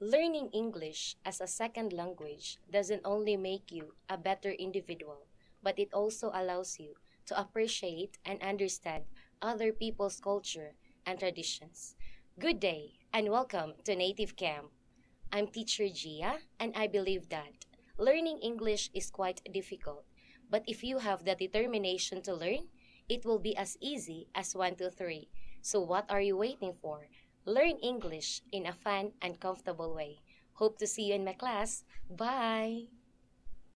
Learning English as a second language doesn't only make you a better individual, but it also allows you to appreciate and understand other people's culture and traditions. Good day and welcome to Native Camp. I'm teacher Gia and I believe that learning English is quite difficult, but if you have the determination to learn, it will be as easy as 1 2 3. So what are you waiting for? Learn English in a fun and comfortable way. Hope to see you in my class. Bye!